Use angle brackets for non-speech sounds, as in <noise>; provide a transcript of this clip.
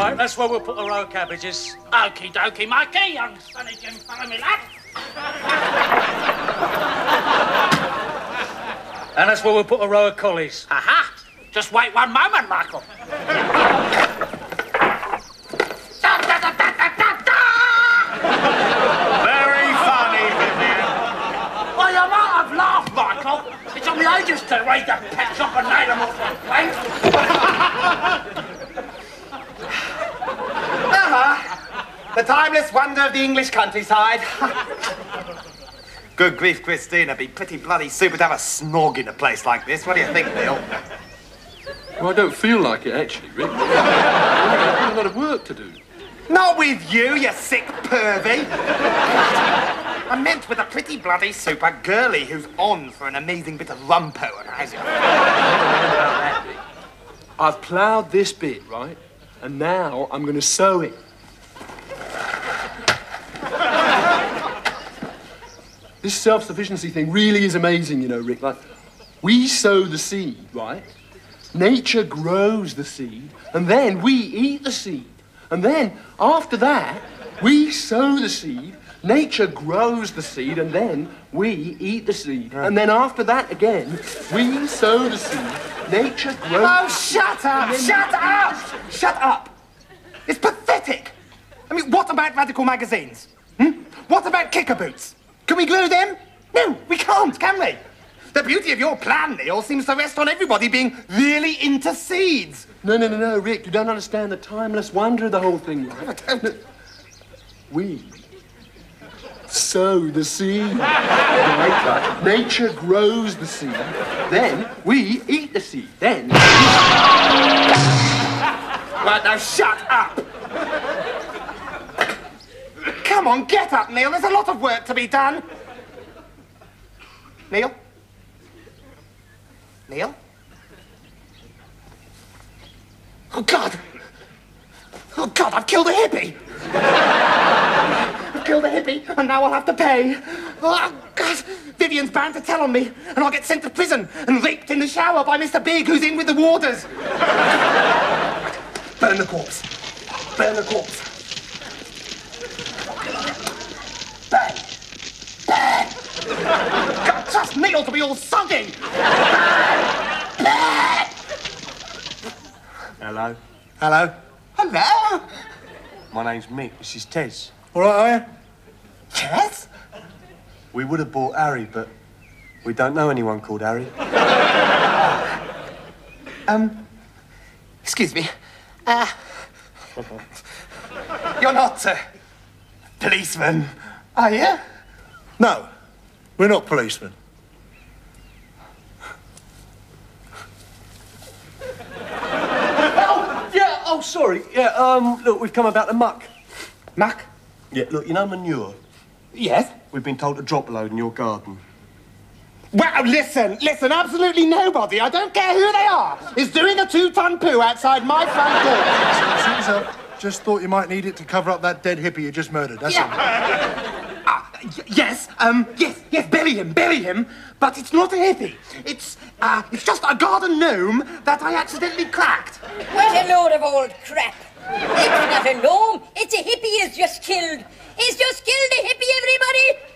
that's where we'll put a row of cabbages. Okie dokie, Mikey, young sonny Jim follow me, lad. And that's where we'll put a row of collies. Aha! Just wait one moment, Michael. Da, da, da, da, da, da, da! Very funny, Vyvyan. Well, you might have laughed, Michael. It took me ages to read the pet shop and nail them off the plate. The timeless wonder of the English countryside. <laughs> Good grief, Christine. It'd be pretty bloody super to have a snog in a place like this. What do you think, Neil? Well, I don't feel like it, actually, Rick. I've got a lot of work to do. Not with you, you sick pervy. <laughs> I meant with a pretty bloody super girly who's on for an amazing bit of rumpo and has it. I've ploughed this bit, right? And now I'm going to sow it. This self-sufficiency thing really is amazing, you know, Rick. Like, we sow the seed, right? Nature grows the seed, and then we eat the seed. And then, after that, we sow the seed, nature grows the seed, and then we eat the seed. And then after that again, we sow the seed, nature grows... Oh, shut up! Shut up! Shut up! It's pathetic. I mean, what about radical magazines? Hmm? What about kicker boots? Can we glue them? No, we can't, can we? The beauty of your plan, Neil, seems to rest on everybody being really into seeds. No, no, no, no, Rick, you don't understand the timeless wonder of the whole thing, right? No, we sow the seed. right. Nature grows the seed. Then we eat the seed. Then. Right, now shut up! Come on, get up, Neil. There's a lot of work to be done. Neil? Neil? Oh, God! Oh, God, I've killed a hippie! I've killed a hippie, and now I'll have to pay. Oh, God! Vyvyan's bound to tell on me, and I'll get sent to prison and raped in the shower by Mr. Big, who's in with the warders. Burn the corpse. Burn the corpse. Burn. Burn. God, trust Neil to be all soggy. Hello. Hello. Hello. My name's Mick. This is Tez. All right, are you? Yes? We would have bought Harry, but we don't know anyone called Harry. Um, excuse me. Uh, you're not a policeman, are you? No, we're not policemen. Oh, yeah. Oh, sorry. Yeah. Um. Look, we've come about the muck. Muck? Yeah. Look, you know manure. Yes. We've been told to drop a load in your garden. Well, listen, listen, absolutely nobody, I don't care who they are, is doing a two-ton poo outside my front door. Caesar, just thought you might need it to cover up that dead hippie you just murdered. That's all. Ah, y- yes, um, yes, yes, bury him, bury him, but it's not a hippie. It's, uh, it's just a garden gnome that I accidentally cracked. What a load of old crap. It's not a gnome. It's a hippie he's just killed. He's just killed a hippie, everybody.